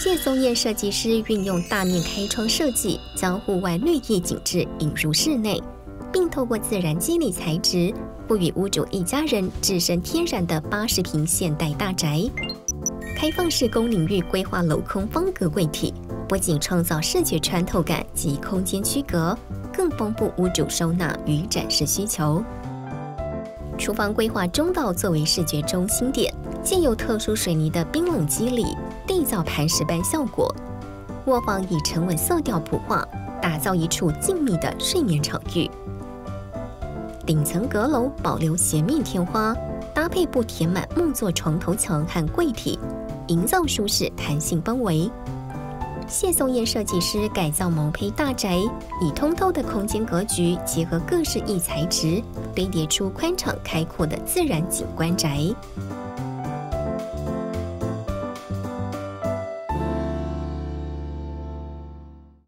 谢松燕设计师运用大面开窗设计，将户外绿意景致引入室内，并透过自然肌理材质，赋予屋主一家人置身天然的八十平现代大宅。开放式公领域规划镂空方格柜体，不仅创造视觉穿透感及空间区隔，更丰富屋主收纳与展示需求。厨房规划中道作为视觉中心点，借由特殊水泥的冰冷肌理，缔造磐石般效果。卧房以沉稳色调铺画，打造一处静谧的睡眠场域。顶层阁楼保留斜面天花，搭配不填满木座床头墙和柜体，营造舒适弹性氛围。谢松燕设计师改造毛坯大宅，以通透的空间格局结合各式异材质，堆叠出宽敞开阔的自然景观宅。